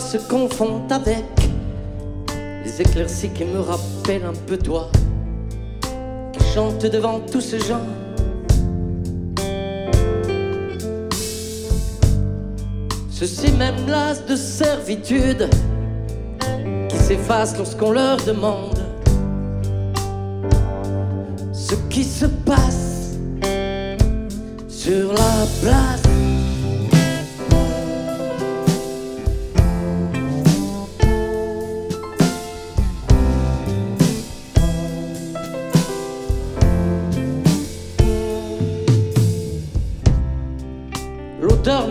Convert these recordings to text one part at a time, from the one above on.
Se confond avec les éclaircies qui me rappellent un peu toi, qui chante devant tous ces gens. Ceux-ci même las de servitude qui s'effacent lorsqu'on leur demande ce qui se passe sur la place.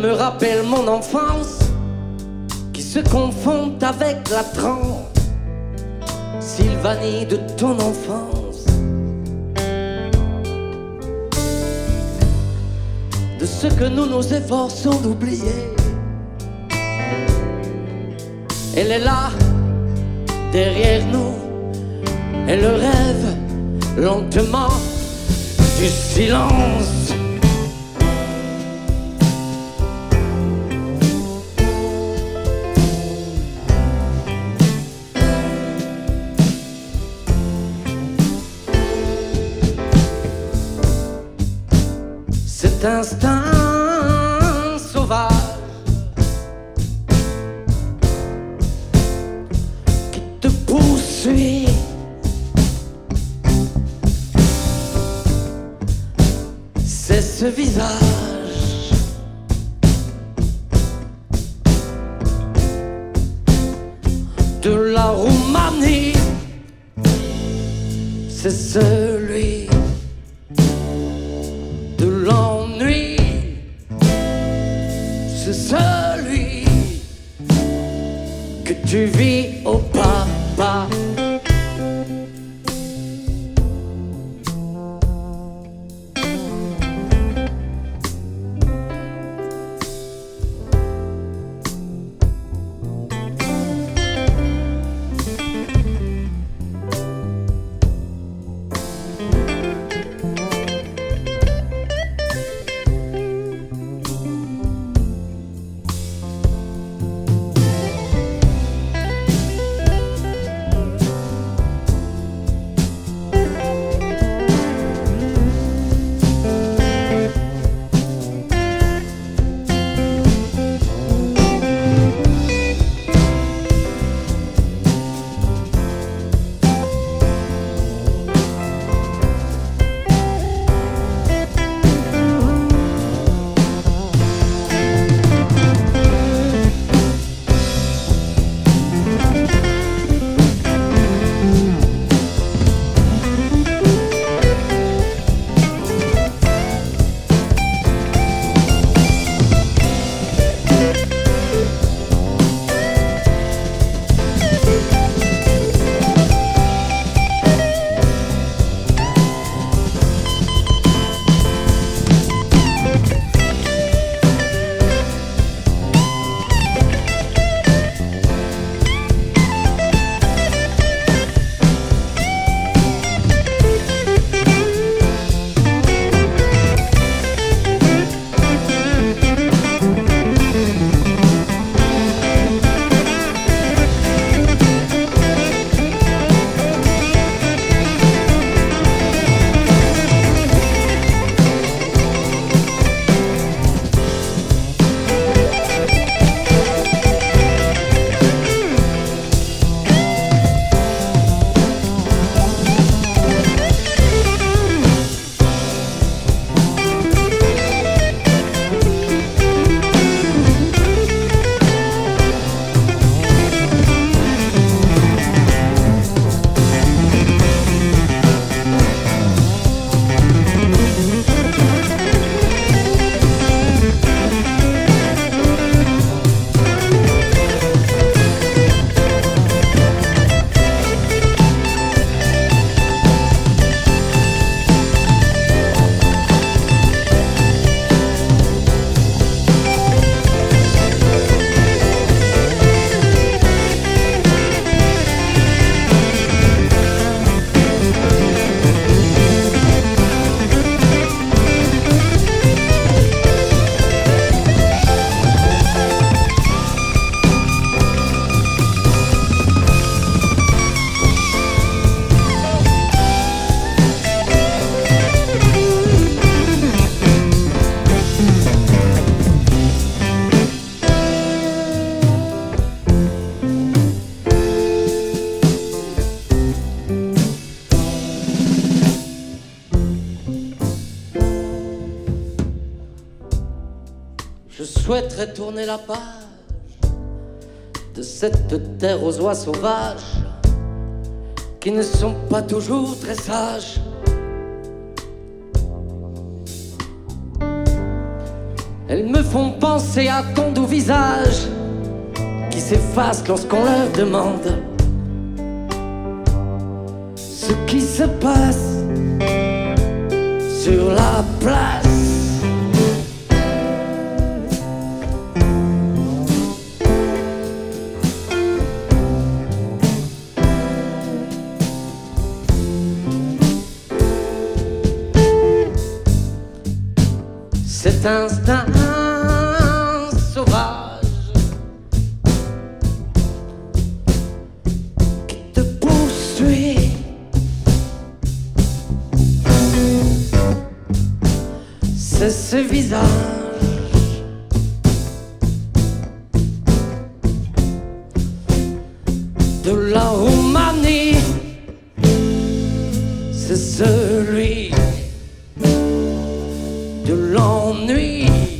Me rappelle mon enfance qui se confond avec la trance Sylvanie de ton enfance. De ce que nous nous efforçons d'oublier. Elle est là, derrière nous, elle rêve lentement du silence. Instinct sauvage qui te poursuit. C'est ce visage de la Roumanie, c'est celui tu vis au pas pas. Souhaiterais tourner la page de cette terre aux oies sauvages qui ne sont pas toujours très sages. Elles me font penser à ton doux visage qui s'efface lorsqu'on leur demande ce qui se passe sur la place. Cet instinct sauvage qui te poursuit. C'est ce visage de l'ennui.